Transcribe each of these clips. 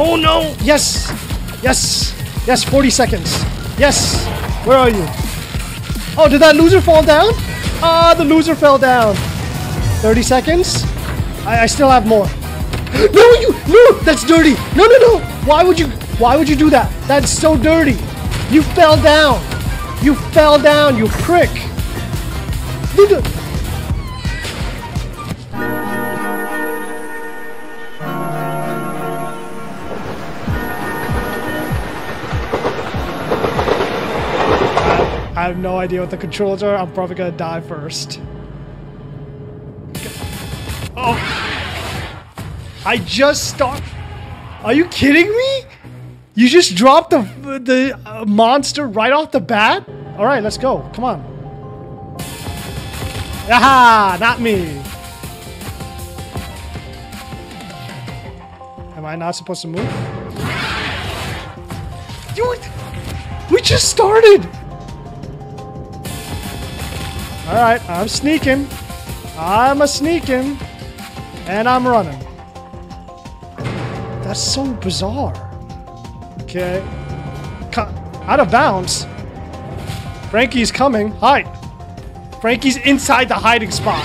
Oh no! Yes! Yes! Yes, 40 seconds. Yes! Where are you? Oh, did that loser fall down? Ah, the loser fell down. 30 seconds? I, I still have more. No, you, no, that's dirty. No, no, no. Why would you, why would you do that? That's so dirty. You fell down. You fell down, you prick. I have no idea what the controls are. I'm probably gonna die first. Oh! I just start. Are you kidding me? You just dropped the the uh, monster right off the bat. All right, let's go. Come on. Aha! Not me. Am I not supposed to move? Dude, we just started. All right, I'm sneaking. I'm a sneaking, and I'm running. That's so bizarre. Okay, Co- out of bounds. Frankie's coming. Hide. Frankie's inside the hiding spot.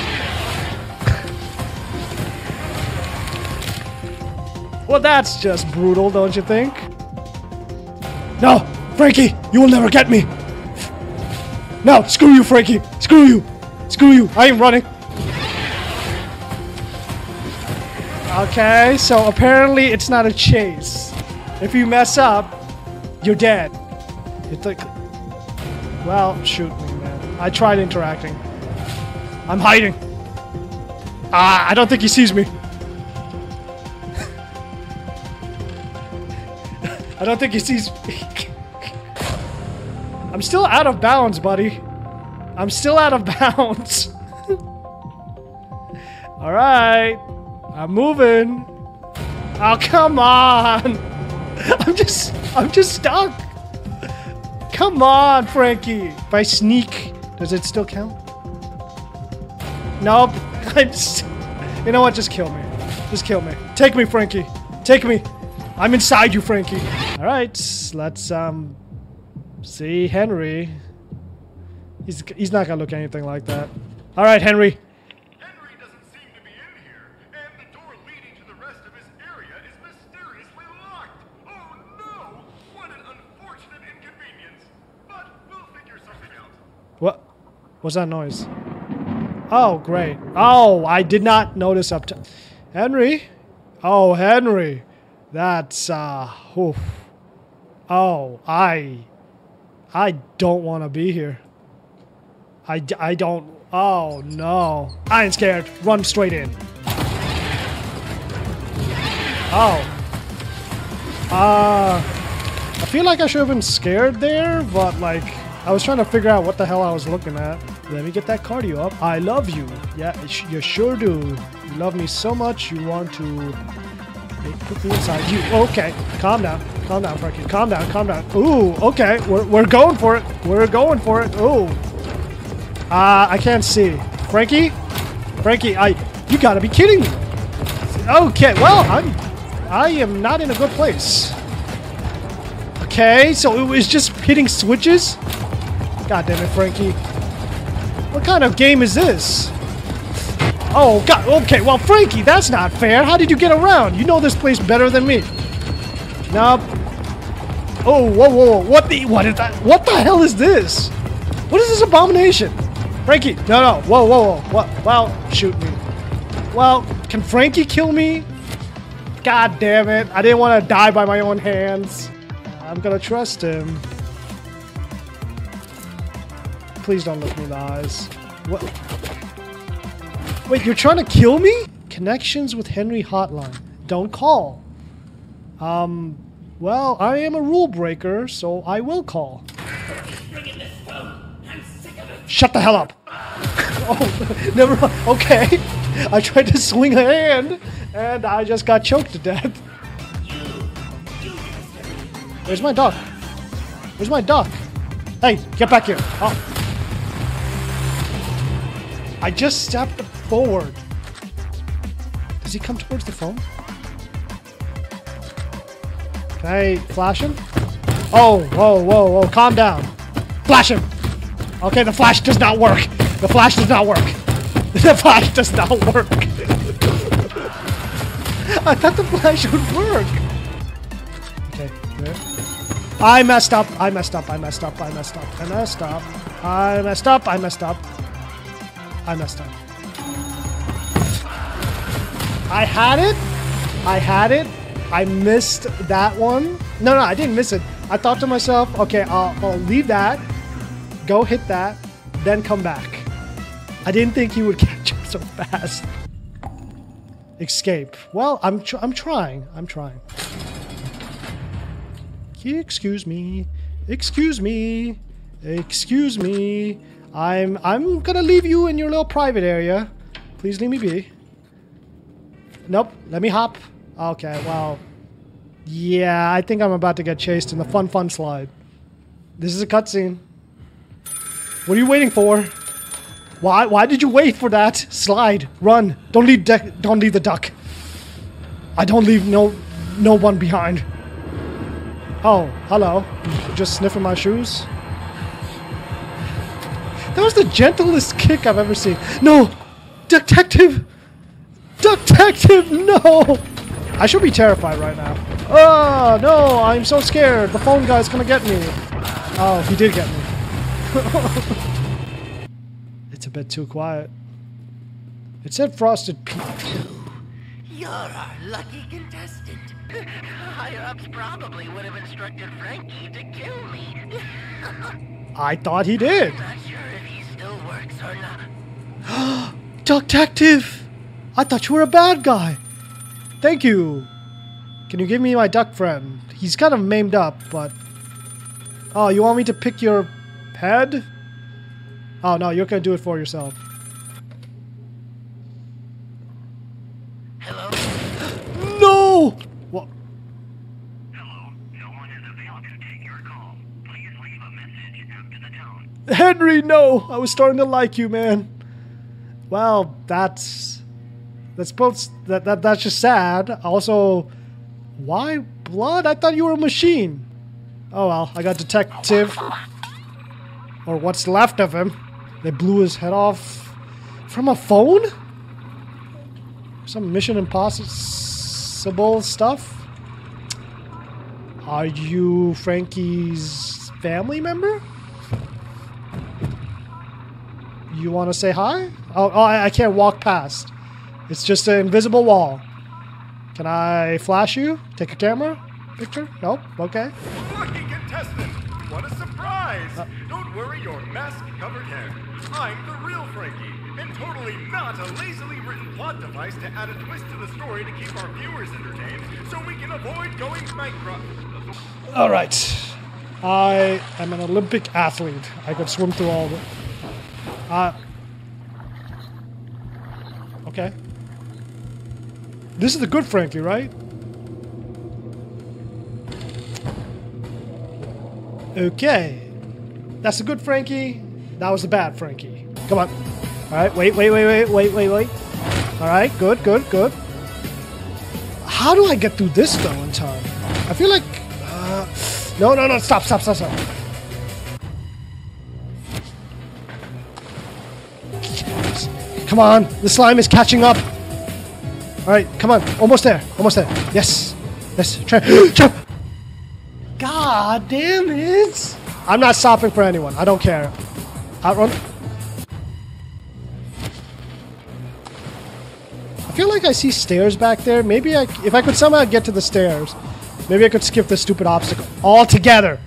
well, that's just brutal, don't you think? No, Frankie, you will never get me. No, screw you, Frankie. Screw you. Screw you. I ain't running. Okay, so apparently it's not a chase. If you mess up, you're dead. It's like, well, shoot me, man. I tried interacting. I'm hiding. Ah, I don't think he sees me. I don't think he sees me. I'm still out of bounds, buddy. I'm still out of bounds. All right. I'm moving. Oh, come on. I'm just I'm just stuck. Come on, Frankie. If I sneak, does it still count? Nope. I'm just, You know what? Just kill me. Just kill me. Take me, Frankie. Take me. I'm inside you, Frankie. All right. Let's um See, Henry. He's, he's not gonna look anything like that. All right, Henry. Henry doesn't seem to be in here, and the door leading to the rest of his area is mysteriously locked. Oh no! What an unfortunate inconvenience. But we'll figure something out. What? What's that noise? Oh, great. Oh, I did not notice up to Henry. Oh, Henry. That's uh. Oof. Oh, I. I don't want to be here. I, I don't. Oh no. I ain't scared. Run straight in. Oh. Uh. I feel like I should have been scared there, but like. I was trying to figure out what the hell I was looking at. Let me get that cardio up. I love you. Yeah, you sure do. You love me so much, you want to put me inside you. Okay, calm down. Calm down, Frankie. Calm down, calm down. Ooh, okay. We're, we're going for it. We're going for it. Ooh. Uh, I can't see. Frankie? Frankie, I... You gotta be kidding me. Okay, well, I'm... I am not in a good place. Okay, so it was just hitting switches? God damn it, Frankie. What kind of game is this? Oh, God. Okay, well, Frankie, that's not fair. How did you get around? You know this place better than me. Nope. Oh, whoa, whoa, whoa. What the? What is that? What the hell is this? What is this abomination? Frankie, no, no. Whoa, whoa, whoa. What? Well, shoot me. Well, can Frankie kill me? God damn it. I didn't want to die by my own hands. I'm gonna trust him. Please don't look me in the eyes. What? Wait, you're trying to kill me? Connections with Henry Hotline. Don't call. Um, well, I am a rule breaker, so I will call. Shut the hell up! oh, never mind. Okay. I tried to swing a hand, and I just got choked to death. Where's my duck? Where's my duck? Hey, get back here. Oh. I just stepped forward. Does he come towards the phone? Can I flash him? Oh, whoa, whoa, whoa, calm down. Flash him! Okay, the flash does not work. The flash does not work. The flash does not work. I thought the flash would work. Okay, good. I messed up. I messed up. I messed up. I messed up. I messed up. I messed up. I messed up. I messed up. I had it. I had it. I missed that one. No, no, I didn't miss it. I thought to myself, okay, I'll, I'll leave that, go hit that, then come back. I didn't think he would catch up so fast. Escape. Well, I'm tr- I'm trying. I'm trying. Excuse me. Excuse me. Excuse me. I'm I'm gonna leave you in your little private area. Please leave me be. Nope. Let me hop. Okay. Well. Yeah, I think I'm about to get chased in the fun fun slide. This is a cutscene. What are you waiting for? Why why did you wait for that? Slide. Run. Don't leave don't leave the duck. I don't leave no no one behind. Oh, hello. Just sniffing my shoes. That was the gentlest kick I've ever seen. No! Detective! Detective, no! I should be terrified right now. Oh, no, I'm so scared. The phone guy's gonna get me. Oh, he did get me. bit too quiet. It said frosted peak. You're our lucky contestant. Higher ups probably would have instructed Frankie to kill me. I thought he did. Not sure if he still works or not. Detective! I thought you were a bad guy. Thank you. Can you give me my duck friend? He's kind of maimed up, but. Oh, you want me to pick your head? Oh, no, you're gonna do it for yourself. Hello? No! What? Hello, no one is available to take your call. Please leave a message after the tone. Henry, no! I was starting to like you, man. Well, that's. That's both. That, that, that's just sad. Also, why blood? I thought you were a machine. Oh well, I got detective. Oh, or what's left of him. They blew his head off from a phone? Some Mission Impossible stuff? Are you Frankie's family member? You want to say hi? Oh, oh I, I can't walk past. It's just an invisible wall. Can I flash you? Take a camera? Picture? Nope. Okay. Lucky contestant! What! Don't worry your mask-covered head. I'm the real Frankie, and totally not a lazily written plot device to add a twist to the story to keep our viewers entertained, so we can avoid going bankrupt. All right. I am an Olympic athlete. I could swim through all the. Uh. Okay. This is the good Frankie, right? Okay. That's the good Frankie. That was the bad Frankie. Come on. All right. Wait, wait, wait, wait, wait, wait, wait. All right. Good, good, good. How do I get through this though in time? I feel like. Uh, no, no, no. Stop, stop, stop, stop. Come on. The slime is catching up. All right. Come on. Almost there. Almost there. Yes. Yes. Try. Jump. God damn it. I'm not stopping for anyone. I don't care. Outrun. I feel like I see stairs back there. Maybe I, if I could somehow get to the stairs, maybe I could skip this stupid obstacle altogether.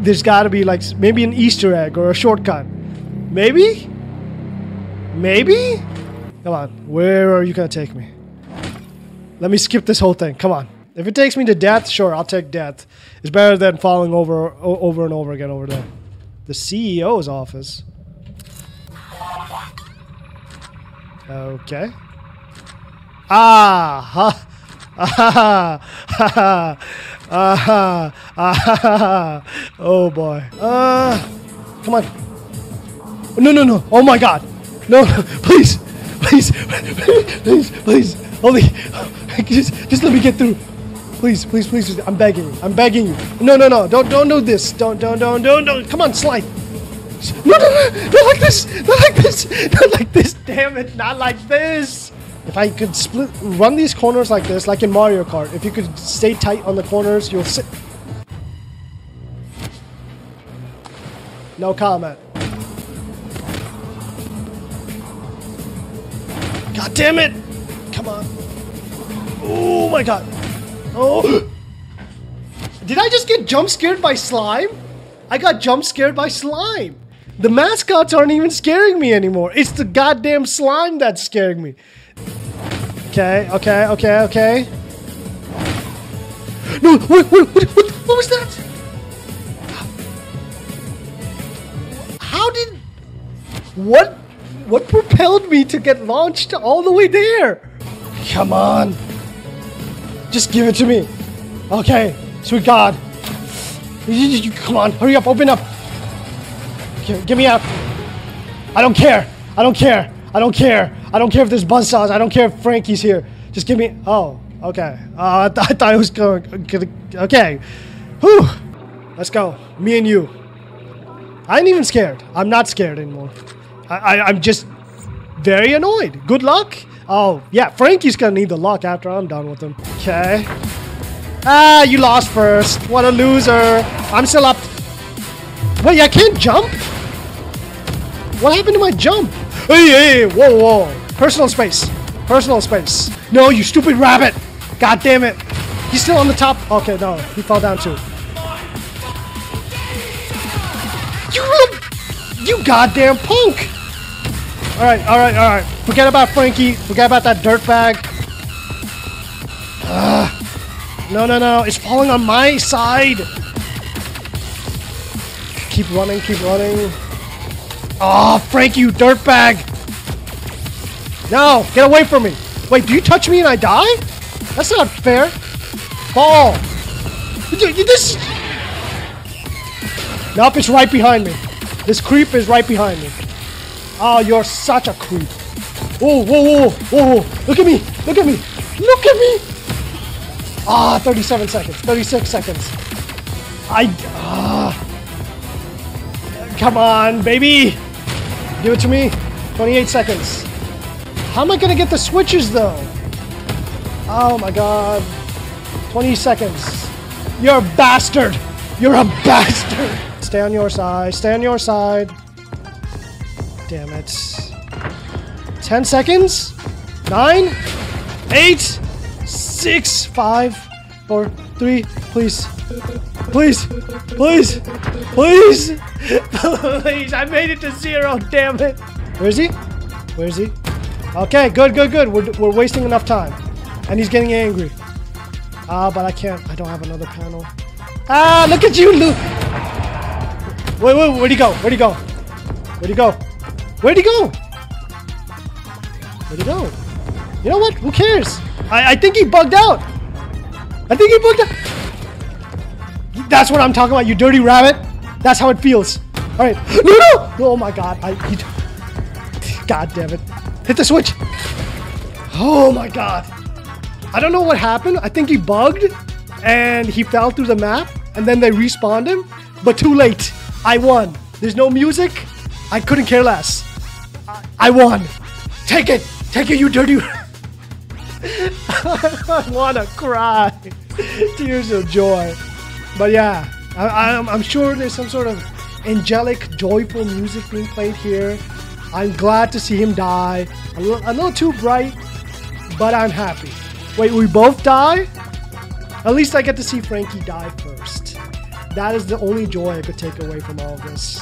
There's got to be like maybe an Easter egg or a shortcut. Maybe? Maybe? Come on. Where are you going to take me? Let me skip this whole thing. Come on. If it takes me to death, sure, I'll take death. It's better than falling over over and over again over there. The CEO's office. Okay. Ah, ha, ah, ha, ha, ah, ah, oh boy. Uh, come on. No, no, no. Oh my God. No, please, please, please, please. Only, just, just let me get through. Please, please, please. I'm begging you. I'm begging you. No, no, no. Don't, don't do this. Don't, don't, don't, don't, don't. Come on, slide. No, no, no. Not like this. Not like this. Not like this. Damn it. Not like this. If I could split, run these corners like this, like in Mario Kart, if you could stay tight on the corners, you'll sit. No comment. God damn it! Come on. Oh my god. Oh. Did I just get jump scared by slime? I got jump scared by slime. The mascots aren't even scaring me anymore. It's the goddamn slime that's scaring me. Okay, okay, okay, okay. No, what, what, what, what, what was that? How did... What, what propelled me to get launched all the way there? Come on. Just give it to me. Okay, sweet God. Come on, hurry up, open up. Get, get me out. I don't care. I don't care. I don't care. I don't care if there's buzzsaws. I don't care if Frankie's here. Just give me. Oh, okay. Uh, I, th- I thought it was going. Okay. Whew. Let's go. Me and you. I ain't even scared. I'm not scared anymore. I, I, I'm just very annoyed. Good luck. Oh, yeah. Frankie's gonna need the luck after I'm done with him. Okay. Ah, you lost first. What a loser. I'm still up. Wait, I can't jump? What happened to my jump? Hey, hey, whoa, whoa. Personal space. Personal space. No, you stupid rabbit. God damn it. He's still on the top. Okay, no. He fell down too. You You goddamn punk. Alright, alright, alright. Forget about Frankie. Forget about that dirtbag. Ah. No, no, no. It's falling on my side. Keep running, keep running. Oh, Frankie, you dirtbag. No, get away from me. Wait, do you touch me and I die? That's not fair. Fall. This. Nope, it's right behind me. This creep is right behind me. Oh, you're such a creep. Oh, whoa, whoa, whoa, whoa. Look at me. Look at me. Look at me. Ah, 37 seconds. 36 seconds. I. Ah. Come on, baby. Give it to me. 28 seconds. How am I gonna get the switches though? Oh my god. 20 seconds. You're a bastard. You're a bastard. Stay on your side. Stay on your side. Damn it. 10 seconds. 9, 8, 6, 5, 4, 3, please. Please. Please. Please. Please. I made it to zero. Damn it. Where is he? Where is he? Okay, good, good, good. We're, we're wasting enough time. And he's getting angry. Ah, but I can't. I don't have another panel. Ah, look at you, Luke. Wait, wait, where'd he go? Where'd he go? Where'd he go? Where'd he go? Where'd he go? You know what? Who cares? I, I think he bugged out. I think he bugged out. That's what I'm talking about, you dirty rabbit. That's how it feels. All right. No, no. Oh my God. I. God damn it. Hit the switch. Oh my God. I don't know what happened. I think he bugged and he fell through the map and then they respawned him, but too late. I won. There's no music. I couldn't care less. I, won. Take it. Take it, you dirty. I wanna cry. Tears of joy. But yeah, I, I'm, I'm sure there's some sort of angelic, joyful music being played here. I'm glad to see him die. A little, a little too bright, but I'm happy. Wait, we both die? At least I get to see Frankie die first. That is the only joy I could take away from all of this.